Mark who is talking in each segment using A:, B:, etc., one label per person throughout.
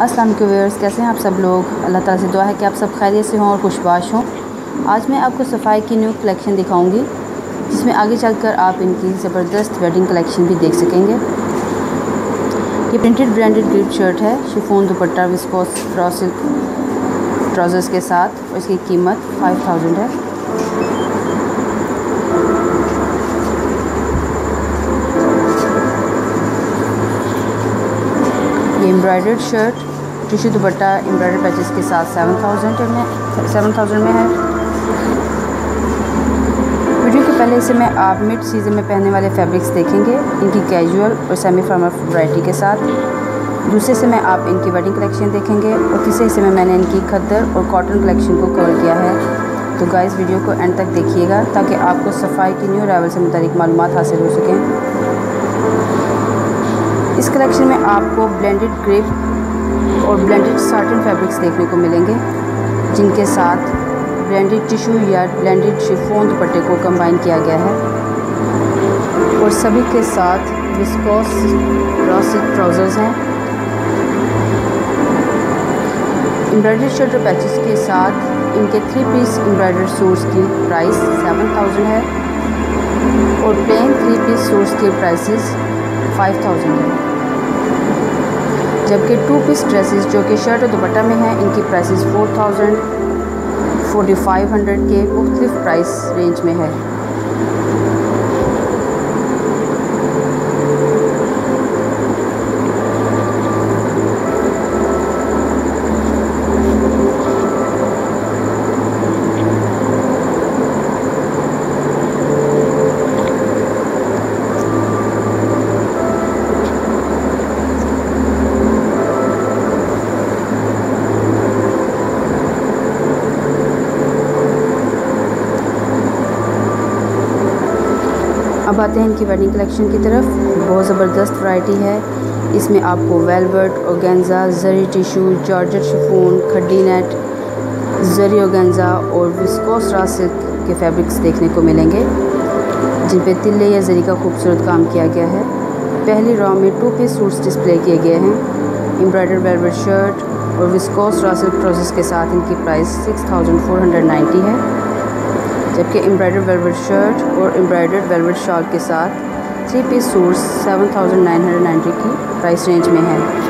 A: अस्सलाम व्यूअर्स कैसे हैं आप सब लोग? अल्लाह ताला से दुआ है कि आप सब खैरियत से हों और खुशबाश हों। आज मैं आपको सफ़ाई की न्यू कलेक्शन दिखाऊँगी, जिसमें आगे चलकर आप इनकी ज़बरदस्त वेडिंग कलेक्शन भी देख सकेंगे। ये प्रिंटेड ब्रांडेड ग्रिप शर्ट है chiffon dupatta viscose silk trousers के साथ, और इसकी कीमत फ़ाइव थाउज़ेंड है। Embroidered shirt tissue dupatta embroidered patches के साथ सेवन थाउज़ेंड में सेवन थाउज़ेंड में है। वीडियो के पहले इसे मैं आप मिड सीज़न में पहनने वाले फैब्रिक्स देखेंगे, इनकी कैजुअल और सेमी फॉर्मल वैरायटी के साथ। दूसरे से मैं आप इनकी वेडिंग कलेक्शन देखेंगे, और तीसरे हिस्से में मैंने इनकी खद्दर और कॉटन कलेक्शन को कवर किया है। तो गाइस वीडियो को एंड तक देखिएगा, ताकि आपको सफ़ाई की न्यू अरावल से मुतालिक मालूम हासिल हो सकें। इस कलेक्शन में आपको ब्लेंडेड ग्रेप और ब्लेंडेड साटन फैब्रिक्स देखने को मिलेंगे, जिनके साथ ब्लेंडेड टिशू या ब्लेंडेड शिफोन दुपट्टे को कंबाइन किया गया है। और सभी के साथ विस्कोस रॉसिक ट्राउज़र्स हैं। एम्ब्रॉयडरी शर्ट और पैचेस के साथ इनके थ्री पीस एम्ब्रॉयडर्ड सूट्स की प्राइस सेवन थाउज़ेंड है। और प्लेन थ्री पीस सूट्स के प्राइसेस फाइव थाउज़ेंड है। जबकि टू पीस ड्रेसेस जो कि शर्ट और दुपट्टा में हैं, इनकी prices four thousand forty five hundred के मुख्तलिफ़ प्राइस रेंज में है। अब आते हैं इनकी वेडिंग कलेक्शन की तरफ़। बहुत ज़बरदस्त वैरायटी है। इसमें आपको velvet organza zari tissue georgette chiffon खड्डी net zari organza और विस्कोस रासिक के फैब्रिक्स देखने को मिलेंगे जिन पे तिल्ले या जरी का खूबसूरत काम किया गया है। पहली रॉ में टू पीस सूट्स डिस्प्ले किए गए हैं। एम्ब्रॉयडर वेलवेट शर्ट और विस्कोस रासिक ट्रोसेस के साथ इनकी price six thousand four hundred ninety है। जबकि एम्ब्रॉयडर्ड वेलवेट शर्ट और एम्ब्रॉयडर्ड वेलवेट शॉल के साथ three piece suits seven thousand nine hundred ninety की प्राइस रेंज में है।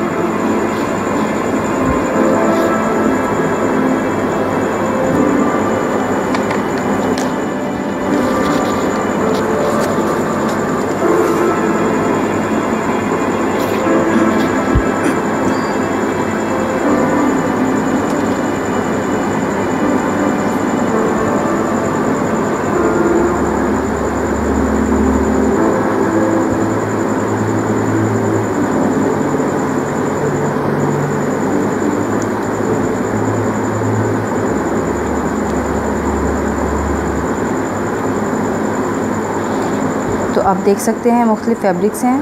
A: तो आप देख सकते हैं मुख्तु फैब्रिक्स हैं।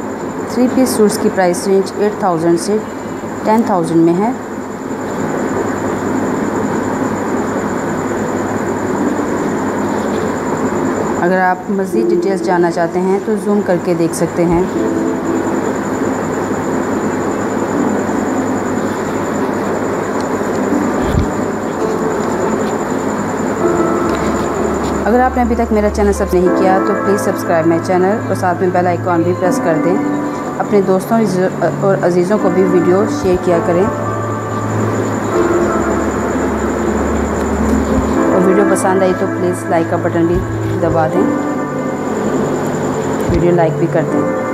A: थ्री पीस सूट्स की प्राइस रेंज एट थाउज़ेंड से टेन थाउज़ेंड में है। अगर आप मज़ीद डिटेल्स जानना चाहते हैं तो जूम करके देख सकते हैं। अगर आपने अभी तक मेरा चैनल सब नहीं किया तो प्लीज़ सब्सक्राइब माई चैनल और साथ में बेल आइकॉन भी प्रेस कर दें। अपने दोस्तों और अजीज़ों को भी वीडियो शेयर किया करें। और वीडियो पसंद आई तो प्लीज़ लाइक का बटन भी दबा दें। वीडियो लाइक भी कर दें।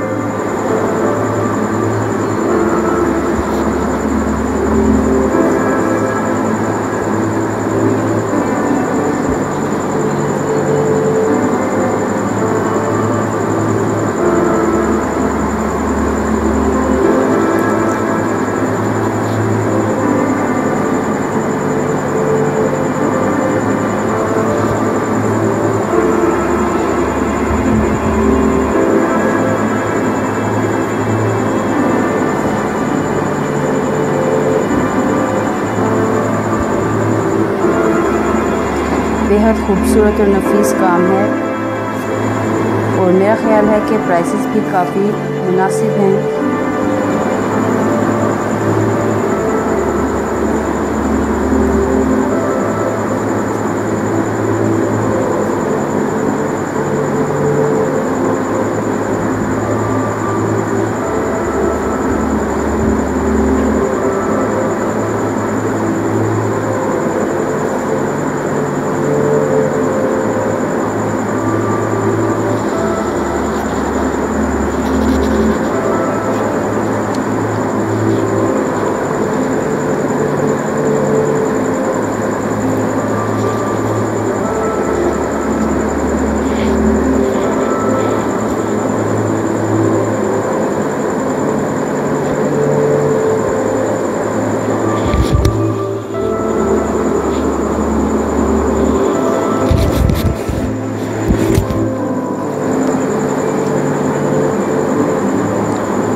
A: बेहद खूबसूरत और नफीस काम है। और मेरा ख़्याल है कि प्राइसेस भी काफ़ी मुनासिब हैं।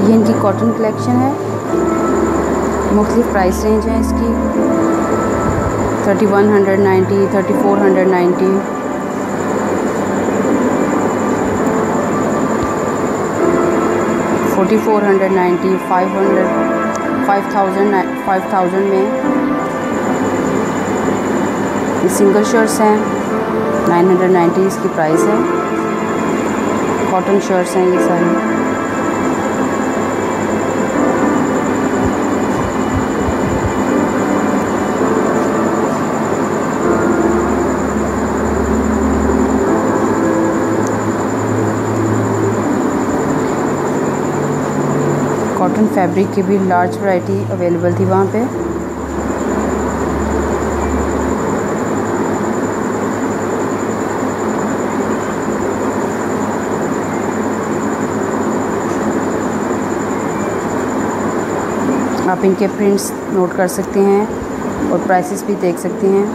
A: कॉटन कलेक्शन है। मुख्तलिफ़ प्राइस रेंज है इसकी। Thirty one hundred ninety thirty four hundred ninety forty four hundred ninety five hundred five thousand five thousand में। सिंगल शर्ट्स हैं। नाइन हंड्रेड नाइन्टी इसकी प्राइस है। कॉटन शर्ट्स हैं ये सारी। कॉटन फैब्रिक की भी लार्ज वैरायटी अवेलेबल थी वहाँ पे। आप इनके प्रिंट्स नोट कर सकते हैं और प्राइसेस भी देख सकते हैं।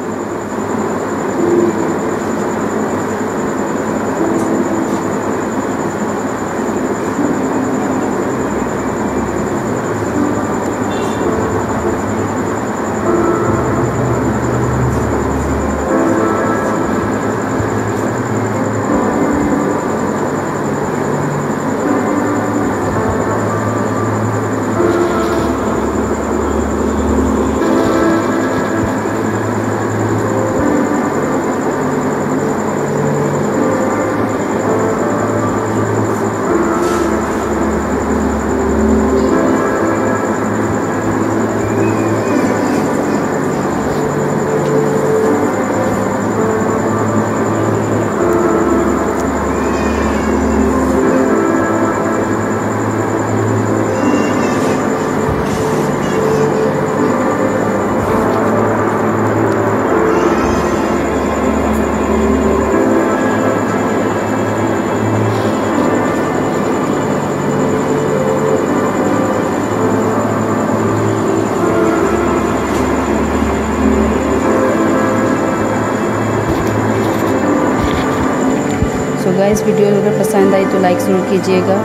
A: सो गाइस वीडियो अगर पसंद आई तो लाइक ज़रूर कीजिएगा।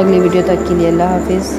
A: अगली वीडियो तक के लिए अल्लाह हाफिज़।